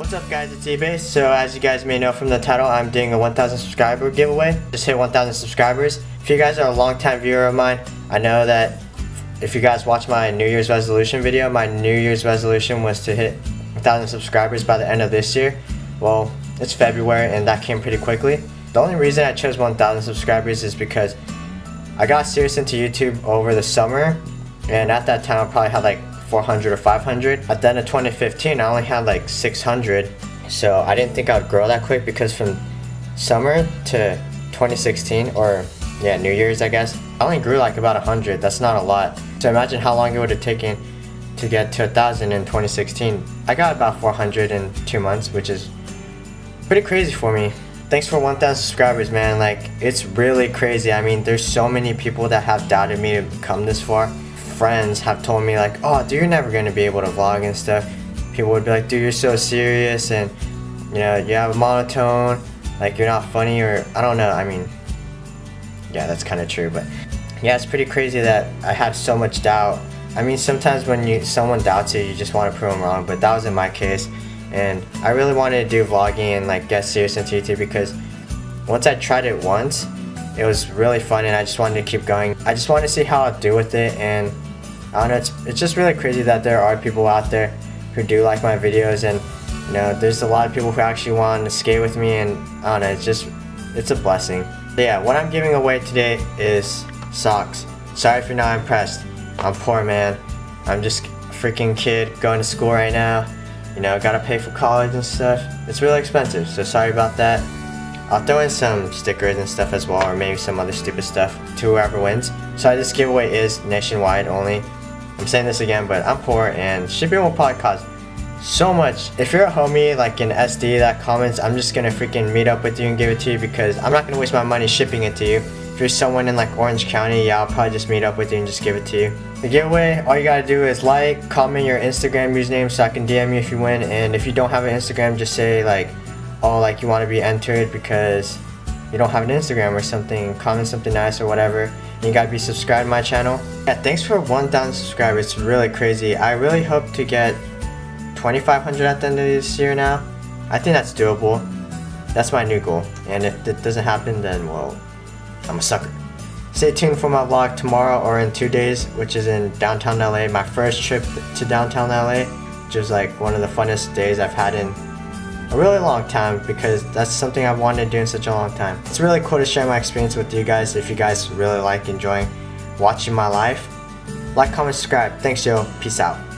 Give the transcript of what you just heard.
What's up guys, it's Ippei. So as you guys may know from the title, I'm doing a 1000 subscriber giveaway. Just hit 1000 subscribers. If you guys are a long time viewer of mine, I know that if you guys watch my New Year's resolution video, my New Year's resolution was to hit 1000 subscribers by the end of this year. Well, it's February and that came pretty quickly. The only reason I chose 1000 subscribers is because I got serious into YouTube over the summer and at that time I probably had like 400 or 500. At the end of 2015 I only had like 600 so I didn't think I'd grow that quick because from summer to 2016 or yeah New Year's I guess I only grew like about 100 that's not a lot. So imagine how long it would have taken to get to thousand in 2016 I got about 400 in two months which is pretty crazy for me. Thanks for 1000 subscribers man. Like it's really crazy. I mean there's so many people that have doubted me to come this far friends have told me like oh dude you're never gonna be able to vlog and stuff. People would be like dude you're so serious and you know you have a monotone like you're not funny or I don't know I mean yeah that's kind of true but yeah it's pretty crazy that I had so much doubt. I mean sometimes when you someone doubts you you just want to prove them wrong but that was in my case and I really wanted to do vlogging and like get serious into YouTube because once I tried it once it was really fun and I just wanted to keep going. I just wanted to see how I'd do with it and I don't know it's, it's just really crazy that there are people out there who do like my videos and you know there's a lot of people who actually want to skate with me and I don't know it's just it's a blessing but yeah what I'm giving away today is socks sorry if you're not impressed I'm poor man I'm just a freaking kid going to school right now you know, gotta pay for college and stuff. It's really expensive, so sorry about that. I'll throw in some stickers and stuff as well, or maybe some other stupid stuff to whoever wins. So this giveaway is nationwide only. I'm saying this again, but I'm poor and shipping will probably cost so much. If you're a homie like an SD that comments, I'm just gonna freaking meet up with you and give it to you because I'm not gonna waste my money shipping it to you. If you're someone in like Orange County, yeah, I'll probably just meet up with you and just give it to you. The giveaway, all you gotta do is like, comment your Instagram username so I can DM you if you win, and if you don't have an Instagram, just say like, oh, like you wanna be entered because you don't have an Instagram or something, comment something nice or whatever. You gotta be subscribed to my channel. Yeah, thanks for 1,000 subscribers, it's really crazy. I really hope to get 2,500 at the end of this year now. I think that's doable. That's my new goal. And if it doesn't happen, then well, I'm a sucker. Stay tuned for my vlog tomorrow or in two days, which is in downtown LA. My first trip to downtown LA, which is like one of the funnest days I've had in a really long time because that's something I've wanted to do in such a long time. It's really cool to share my experience with you guys if you guys really like enjoying watching my life. Like, comment, subscribe. Thanks, yo. Peace out.